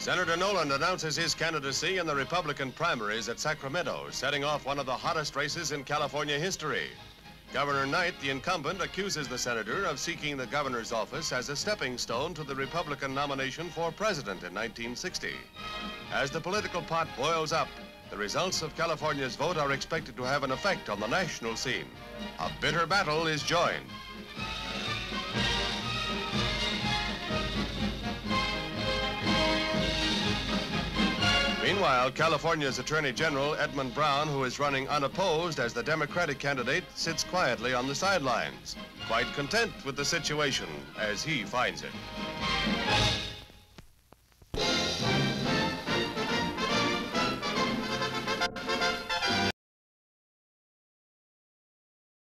Senator Knowland announces his candidacy in the Republican primaries at Sacramento, setting off one of the hottest races in California history. Governor Knight, the incumbent, accuses the senator of seeking the governor's office as a stepping stone to the Republican nomination for president in 1960. As the political pot boils up, the results of California's vote are expected to have an effect on the national scene. A bitter battle is joined. Meanwhile, California's Attorney General Edmund Brown, who is running unopposed as the Democratic candidate, sits quietly on the sidelines, quite content with the situation as he finds it.